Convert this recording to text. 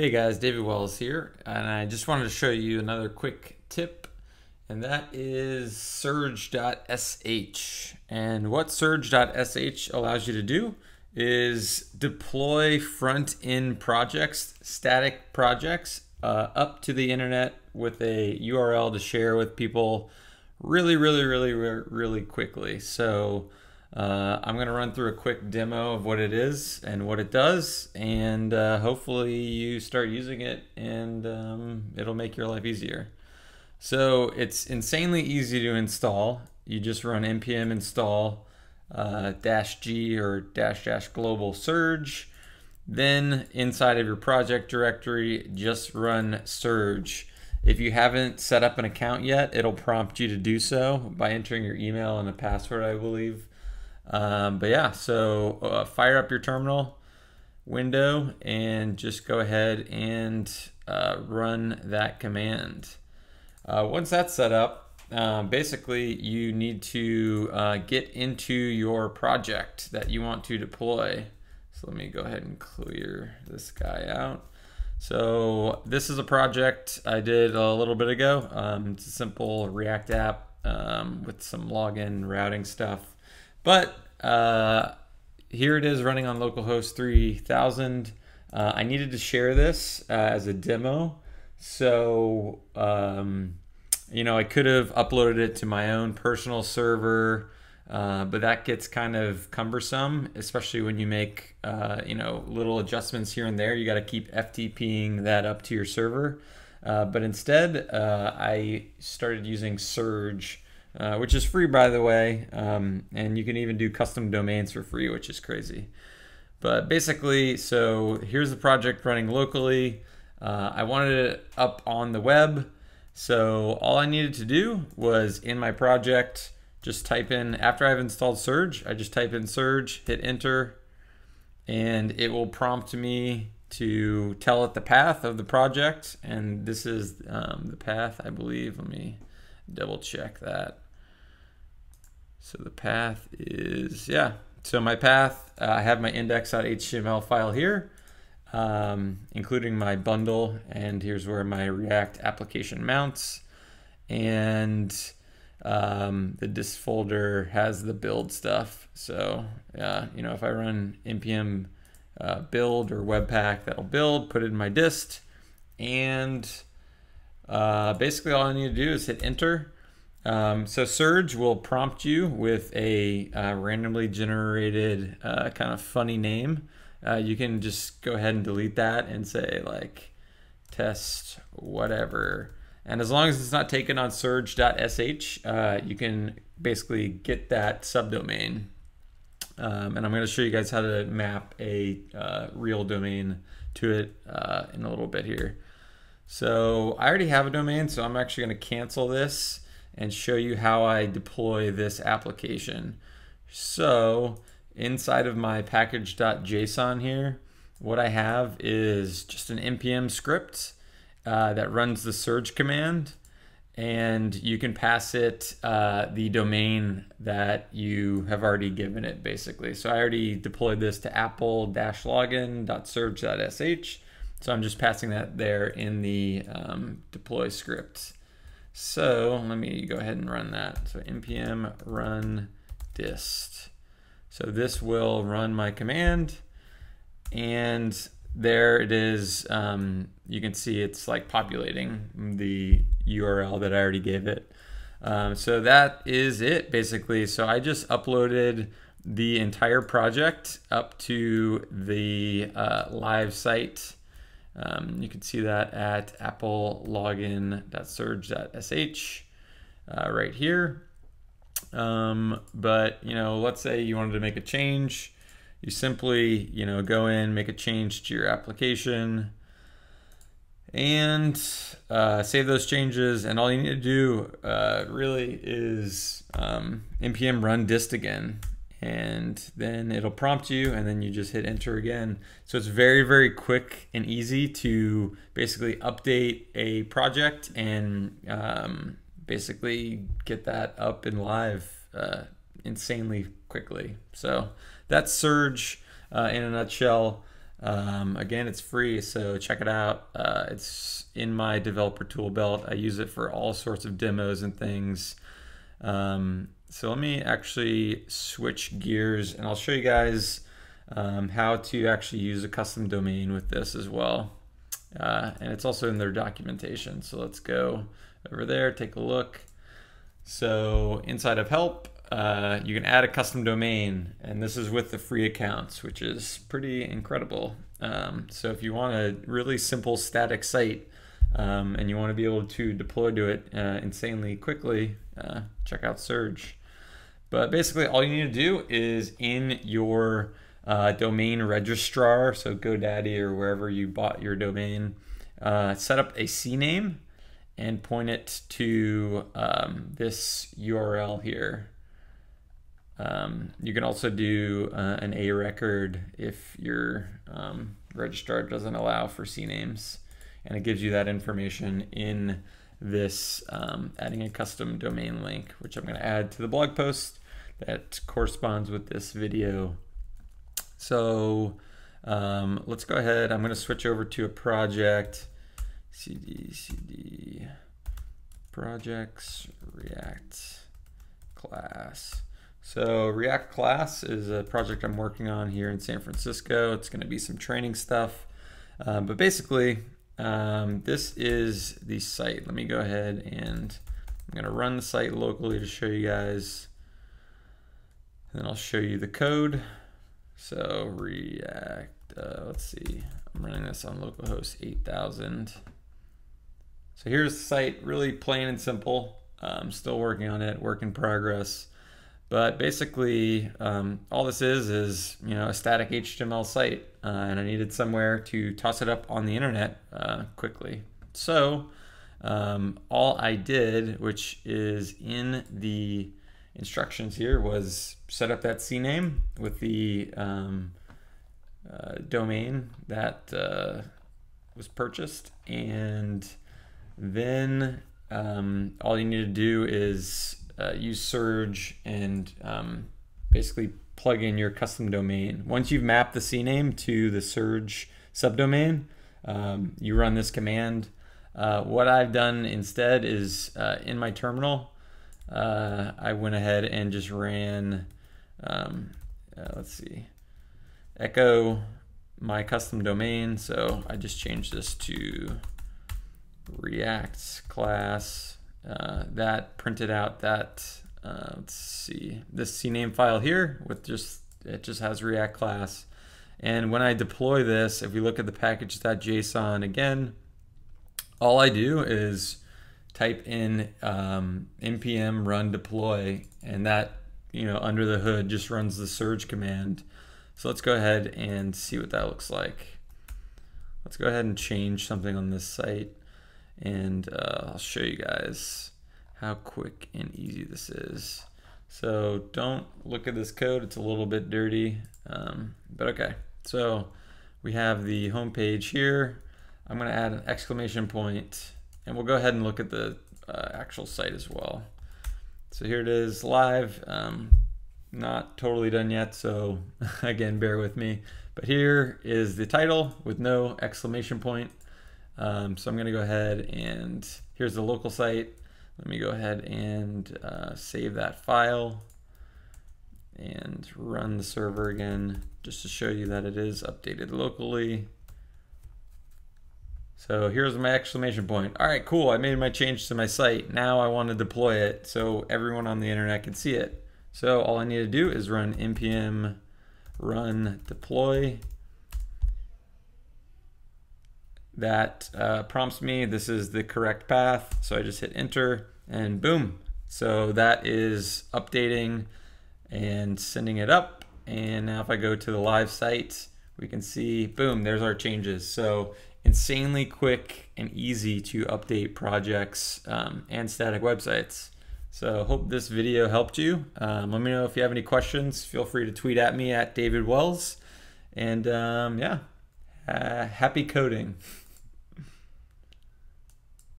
Hey guys, David Wells here, and I just wanted to show you another quick tip, and that is surge.sh. And what surge.sh allows you to do is deploy front end projects, static projects, uh, up to the internet with a URL to share with people really, really, really, really quickly. So uh, I'm going to run through a quick demo of what it is and what it does, and uh, hopefully you start using it and um, it'll make your life easier. So it's insanely easy to install. You just run npm install uh, dash g or dash dash global surge. Then inside of your project directory, just run surge. If you haven't set up an account yet, it'll prompt you to do so by entering your email and a password, I believe. Um, but yeah, so uh, fire up your terminal window and just go ahead and uh, run that command. Uh, once that's set up, um, basically you need to uh, get into your project that you want to deploy. So let me go ahead and clear this guy out. So this is a project I did a little bit ago. Um, it's a simple React app um, with some login routing stuff. But uh, here it is running on localhost 3000. Uh, I needed to share this uh, as a demo. So, um, you know, I could have uploaded it to my own personal server, uh, but that gets kind of cumbersome, especially when you make, uh, you know, little adjustments here and there. You got to keep FTPing that up to your server. Uh, but instead, I started using Surge uh, which is free by the way, um, and you can even do custom domains for free, which is crazy. But basically, so here's the project running locally. Uh, I wanted it up on the web, so all I needed to do was in my project, just type in, after I've installed Surge, I just type in Surge, hit enter, and it will prompt me to tell it the path of the project. And this is um, the path, I believe. Let me double check that. So the path is, yeah. So my path, uh, I have my index.html file here, um, including my bundle. And here's where my React application mounts. And um, the dist folder has the build stuff. So, uh, you know, if I run npm uh, build or webpack, that'll build, put it in my dist. And uh, basically all I need to do is hit enter. Um, so Surge will prompt you with a uh, randomly generated uh, kind of funny name. Uh, you can just go ahead and delete that and say like test whatever. And as long as it's not taken on surge.sh, uh, you can basically get that subdomain. Um, and I'm going to show you guys how to map a uh, real domain to it uh, in a little bit here. So I already have a domain, so I'm actually going to cancel this and show you how I deploy this application. So inside of my package.json here, what I have is just an npm script uh, that runs the surge command and you can pass it uh, the domain that you have already given it basically. So I already deployed this to apple-login.surge.sh. So I'm just passing that there in the um, deploy script. So let me go ahead and run that. So npm run dist. So this will run my command and there it is. Um, you can see it's like populating the URL that I already gave it. Um, so that is it basically. So I just uploaded the entire project up to the uh, live site um, you can see that at applelogin.surge.sh uh, right here. Um, but, you know, let's say you wanted to make a change. You simply, you know, go in, make a change to your application and uh, save those changes. And all you need to do uh, really is um, npm run dist again and then it'll prompt you and then you just hit enter again. So it's very, very quick and easy to basically update a project and um, basically get that up and live uh, insanely quickly. So that's Surge uh, in a nutshell. Um, again, it's free, so check it out. Uh, it's in my developer tool belt. I use it for all sorts of demos and things. Um, so let me actually switch gears and I'll show you guys um, how to actually use a custom domain with this as well. Uh, and it's also in their documentation. So let's go over there, take a look. So inside of help, uh, you can add a custom domain, and this is with the free accounts, which is pretty incredible. Um, so if you want a really simple static site um, and you want to be able to deploy to it uh, insanely quickly, uh, check out Surge. But basically, all you need to do is in your uh, domain registrar, so GoDaddy or wherever you bought your domain, uh, set up a CNAME and point it to um, this URL here. Um, you can also do uh, an A record if your um, registrar doesn't allow for CNAMEs, and it gives you that information in this um, adding a custom domain link, which I'm going to add to the blog post that corresponds with this video. So um, let's go ahead. I'm going to switch over to a project. CD, CD, projects, React class. So React class is a project I'm working on here in San Francisco. It's going to be some training stuff. Um, but basically, um, this is the site. Let me go ahead and I'm to run the site locally to show you guys. And then I'll show you the code. So React, uh, let's see, I'm running this on localhost 8000. So here's the site, really plain and simple. I'm still working on it, work in progress. But basically, um, all this is is you know a static HTML site, uh, and I needed somewhere to toss it up on the internet uh, quickly. So um, all I did, which is in the instructions here, was set up that CNAME with the um, uh, domain that uh, was purchased, and then um, all you need to do is uh, use Surge and um, basically plug in your custom domain. Once you've mapped the CNAME to the Surge subdomain, um, you run this command. Uh, what I've done instead is uh, in my terminal, uh, I went ahead and just ran, um, uh, let's see, echo my custom domain. So I just changed this to React class uh, that printed out that uh, let's see this CNAME file here with just it just has React class. And when I deploy this, if we look at the package.json again, all I do is type in um, npm run deploy, and that you know under the hood just runs the surge command. So let's go ahead and see what that looks like. Let's go ahead and change something on this site and uh, I'll show you guys how quick and easy this is. So don't look at this code, it's a little bit dirty, um, but okay. So we have the home page here. I'm gonna add an exclamation point and we'll go ahead and look at the uh, actual site as well. So here it is live, um, not totally done yet, so again, bear with me. But here is the title with no exclamation point. Um, so I'm going to go ahead and here's the local site. Let me go ahead and uh, save that file and run the server again just to show you that it is updated locally. So here's my exclamation point. All right, cool. I made my change to my site. Now I want to deploy it so everyone on the internet can see it. So all I need to do is run npm run deploy that uh, prompts me this is the correct path. So I just hit enter and boom. So that is updating and sending it up. And now if I go to the live site, we can see, boom, there's our changes. So insanely quick and easy to update projects um, and static websites. So hope this video helped you. Um, let me know if you have any questions. Feel free to tweet at me at David Wells. And um, yeah, uh, happy coding.